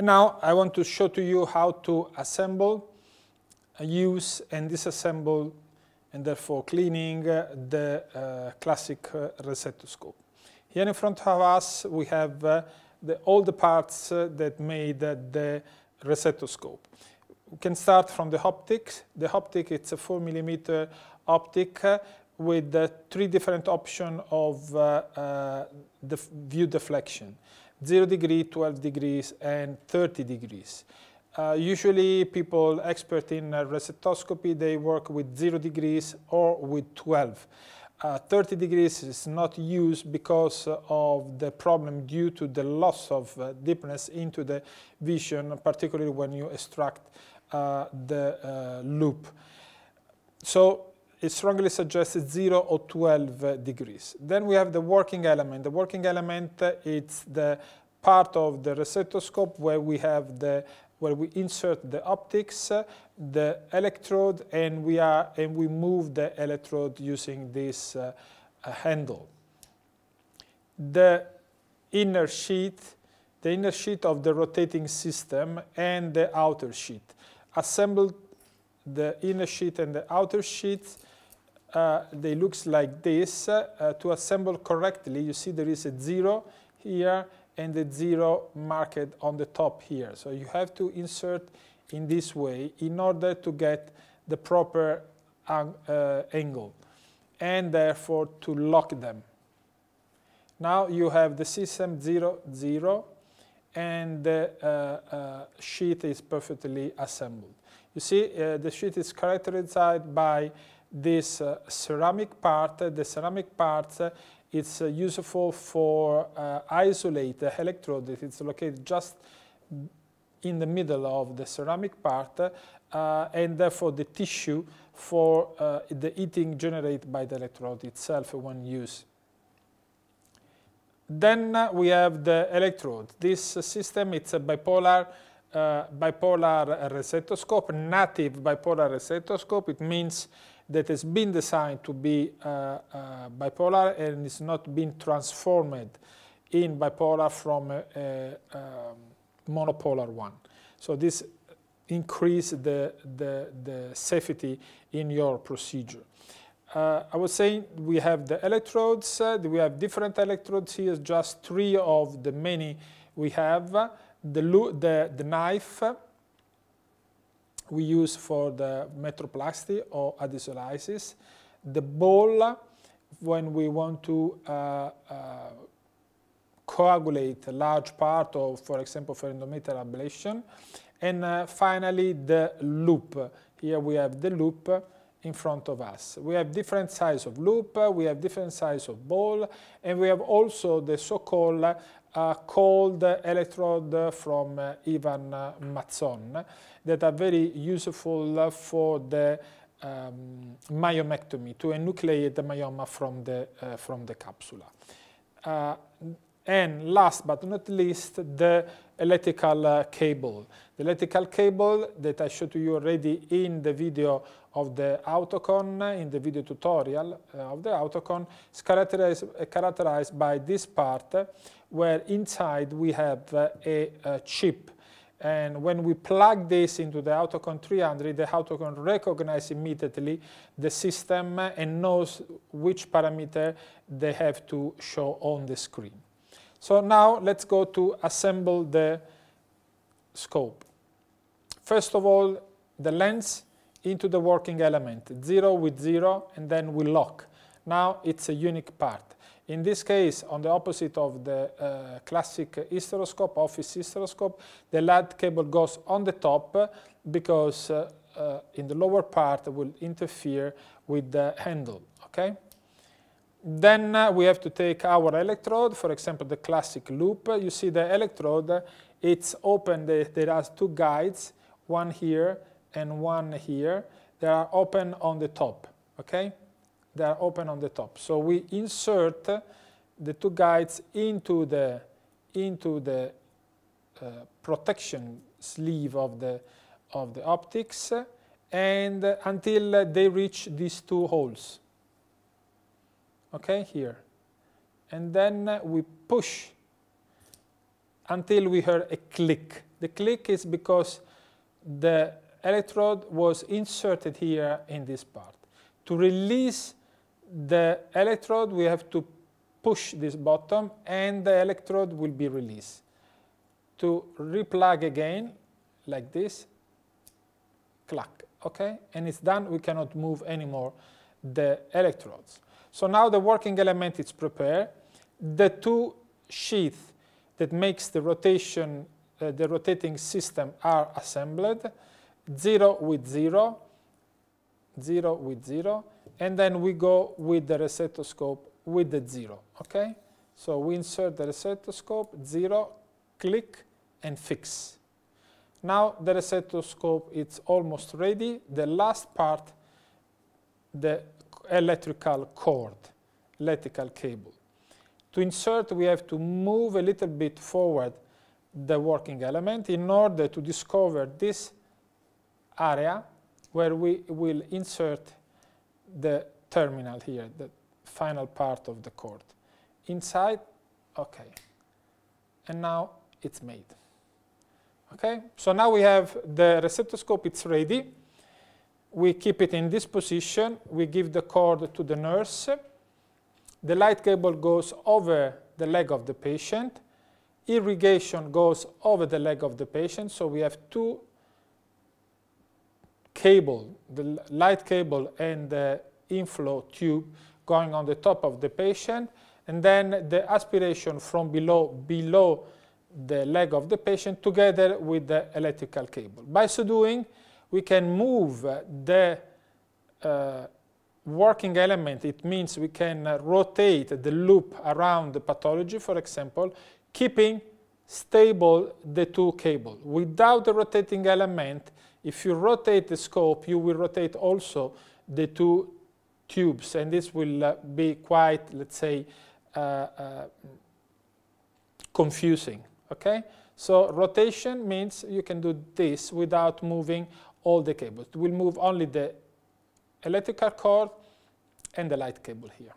And now I want to show to you how to assemble, use and disassemble and therefore cleaning the uh, classic uh, Resectoscope. Here in front of us we have uh, the, all the parts uh, that made the Resectoscope. We can start from the optics. The optic it's a 4 millimeter optic uh, with three different options of uh, the view deflection. 0 degree, 12 degrees, and 30 degrees. Uh, usually people expert in uh, they work with 0 degrees or with 12. Uh, 30 degrees is not used because of the problem due to the loss of uh, deepness into the vision, particularly when you extract uh, the uh, loop. So it strongly suggests 0 or 12 degrees. Then we have the working element. The working element, it's the part of the Resectoscope where we have the where we insert the optics, the electrode, and we are and we move the electrode using this uh, handle. The inner sheet, the inner sheet of the rotating system, and the outer sheet. Assemble the inner sheet and the outer sheet uh, they looks like this. Uh, to assemble correctly, you see there is a zero here and the zero marked on the top here. So you have to insert in this way in order to get the proper uh, angle and therefore to lock them. Now you have the system 0, 0 and the uh, uh, sheet is perfectly assembled. You see uh, the sheet is characterized by this uh, ceramic part, the ceramic part uh, it's uh, useful for uh, isolate the electrode it's located just in the middle of the ceramic part uh, and therefore the tissue for uh, the heating generated by the electrode itself when used. Then we have the electrode. This system, it's a bipolar uh, bipolar Resectoscope, native bipolar Resectoscope. It means that has been designed to be uh, uh, bipolar and is not being transformed in bipolar from a, a, a monopolar one. So this increase the, the, the safety in your procedure. Uh, I was saying we have the electrodes, uh, we have different electrodes here, just three of the many we have. The, the, the knife, we use for the metroplasty or adhesiolysis. The ball, when we want to uh, uh, coagulate a large part of, for example, for endometrial ablation. And uh, finally, the loop. Here we have the loop in front of us. We have different size of loop, we have different size of ball, and we have also the so-called uh, cold electrode from uh, Ivan Mazzon that are very useful for the um, myomectomy, to enucleate the myoma from the, uh, from the capsula. Uh, and last but not least, the electrical uh, cable. The electrical cable that I showed to you already in the video of the Autocon, in the video tutorial uh, of the Autocon, is characterized, uh, characterized by this part where inside we have uh, a, a chip and when we plug this into the Autocon 300, the Autocon recognizes immediately the system and knows which parameter they have to show on the screen. So now let's go to assemble the scope. First of all, the lens into the working element, zero with zero, and then we lock. Now it's a unique part. In this case, on the opposite of the uh, classic hysteroscope, office hysteroscope, the LAD cable goes on the top because uh, uh, in the lower part will interfere with the handle, okay? Then uh, we have to take our electrode, for example, the classic loop. You see the electrode, it's open, there are two guides, one here and one here. They are open on the top, okay? they are open on the top. So we insert the two guides into the, into the uh, protection sleeve of the, of the optics and until they reach these two holes. Okay, here. And then we push until we hear a click. The click is because the electrode was inserted here in this part. To release the electrode, we have to push this button and the electrode will be released. To replug again, like this, clack, okay? And it's done, we cannot move anymore the electrodes. So now the working element is prepared. The two sheaths that makes the rotation, uh, the rotating system are assembled, zero with zero, zero with zero, and then we go with the resectoscope with the zero, okay? So we insert the resectoscope, zero, click, and fix. Now the resectoscope is almost ready. The last part, the electrical cord, electrical cable. To insert, we have to move a little bit forward the working element in order to discover this area where we will insert the terminal here, the final part of the cord. Inside, okay. And now it's made. Okay, so now we have the resectoscope, it's ready. We keep it in this position. We give the cord to the nurse. The light cable goes over the leg of the patient. Irrigation goes over the leg of the patient. So we have two cable, the light cable and the inflow tube going on the top of the patient. And then the aspiration from below, below the leg of the patient together with the electrical cable. By so doing, we can move the uh, working element. It means we can rotate the loop around the pathology, for example, keeping stable the two cable. Without the rotating element, if you rotate the scope, you will rotate also the two tubes, and this will uh, be quite, let's say, uh, uh, confusing. Okay, so rotation means you can do this without moving all the cables. We'll move only the electrical cord and the light cable here.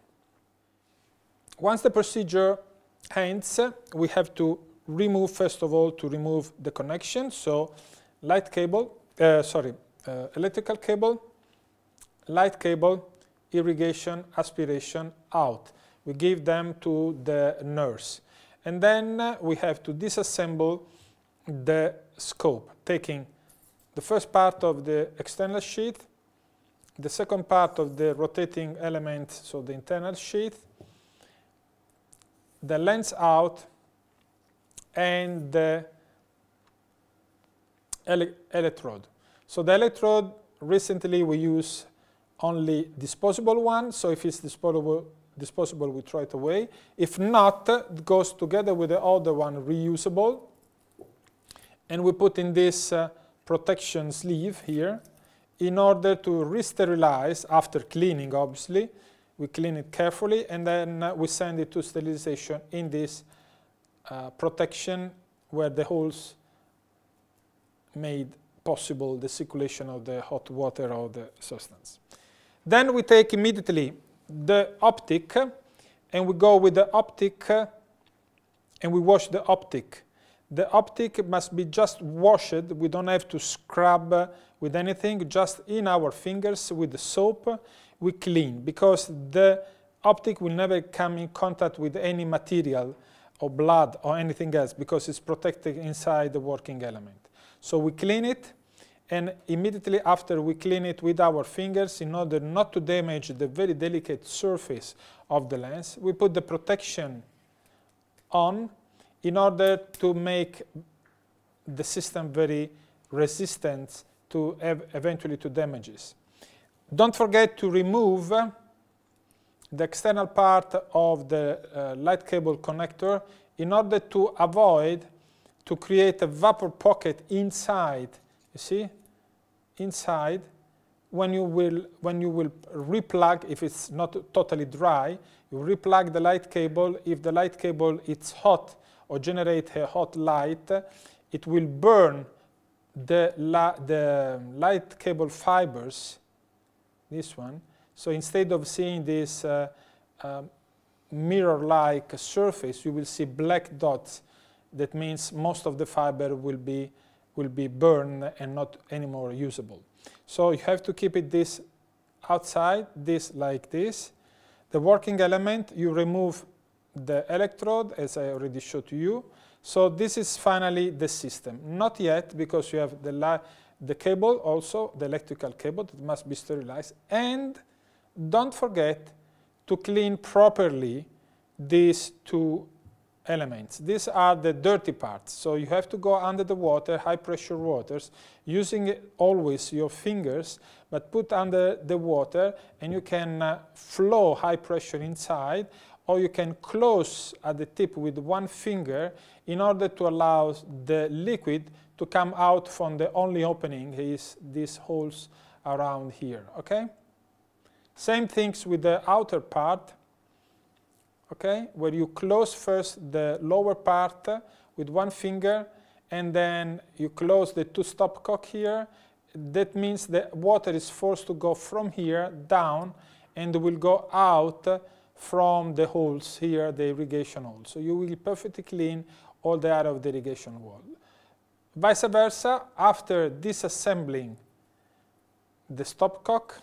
Once the procedure ends, we have to remove, first of all, to remove the connection. So light cable, sorry, uh, electrical cable, light cable, irrigation, aspiration, out. We give them to the nurse. And then uh, we have to disassemble the scope, taking the first part of the external sheath, the second part of the rotating element, so the internal sheath, the lens out, and the ele electrode. So the electrode, recently we use only disposable one, so if it's disposable, disposable, we throw it away. If not, it goes together with the other one, reusable. And we put in this uh, protection sleeve here in order to re-sterilize after cleaning, obviously. We clean it carefully, and then uh, we send it to sterilization in this uh, protection where the holes made possible the circulation of the hot water or the substance. Then we take immediately the optic and we go with the optic and we wash the optic. The optic must be just washed. We don't have to scrub with anything. Just in our fingers with the soap, we clean because the optic will never come in contact with any material or blood or anything else because it's protected inside the working element. So we clean it and immediately after we clean it with our fingers in order not to damage the very delicate surface of the lens, we put the protection on in order to make the system very resistant to ev eventually to damages. Don't forget to remove the external part of the uh, light cable connector in order to avoid to create a vapor pocket inside you see, inside, when you will, when you will replug, if it's not totally dry, you replug the light cable. If the light cable is hot or generate a hot light, it will burn the, the light cable fibers, this one. So instead of seeing this uh, uh, mirror-like surface, you will see black dots. That means most of the fiber will be will be burned and not anymore usable. So you have to keep it this outside, this like this. The working element, you remove the electrode, as I already showed to you. So this is finally the system. Not yet, because you have the, the cable also, the electrical cable that must be sterilized. And don't forget to clean properly these two elements. These are the dirty parts. So you have to go under the water, high pressure waters, using always your fingers, but put under the water and you can uh, flow high pressure inside or you can close at the tip with one finger in order to allow the liquid to come out from the only opening is these holes around here, okay? Same things with the outer part, okay, where you close first the lower part with one finger and then you close the two stopcock here. That means the water is forced to go from here down and will go out from the holes here, the irrigation holes. So you will perfectly clean all the area of the irrigation wall. Vice versa, after disassembling the stopcock,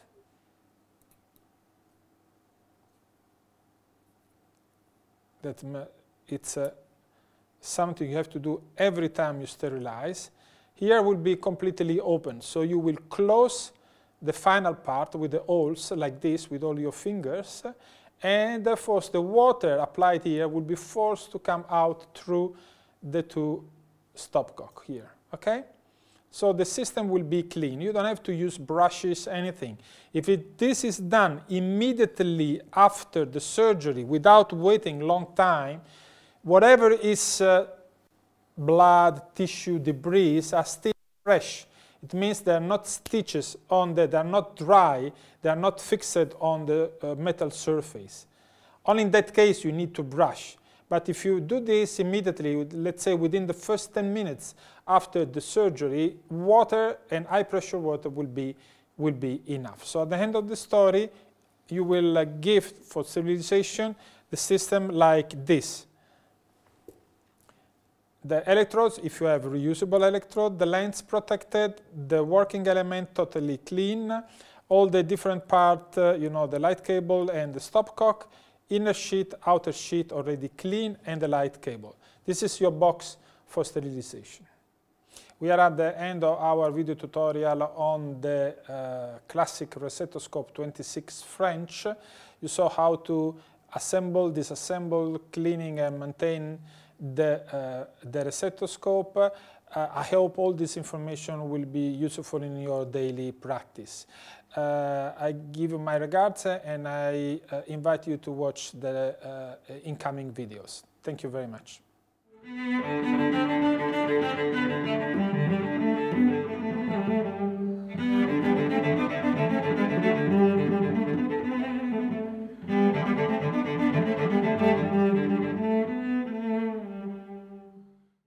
that it's something you have to do every time you sterilize. Here will be completely open, so you will close the final part with the holes like this with all your fingers, and therefore the water applied here will be forced to come out through the two stopcock here, okay? So the system will be clean. You don't have to use brushes, anything. If it, this is done immediately after the surgery without waiting long time, whatever is uh, blood, tissue, debris are still fresh. It means they are not stitches on the, they are not dry, they are not fixed on the uh, metal surface. Only in that case you need to brush. But if you do this immediately, let's say within the first 10 minutes after the surgery, water and high pressure water will be, will be enough. So at the end of the story, you will uh, give for sterilization the system like this. The electrodes, if you have reusable electrode, the lens protected, the working element totally clean, all the different part, uh, you know, the light cable and the stopcock, inner sheet, outer sheet already clean, and the light cable. This is your box for sterilization. We are at the end of our video tutorial on the uh, classic Resectoscope 26 French. You saw how to assemble, disassemble, cleaning and maintain the, uh, the Resectoscope. Uh, I hope all this information will be useful in your daily practice. Uh, I give you my regards and I uh, invite you to watch the uh, incoming videos. Thank you very much.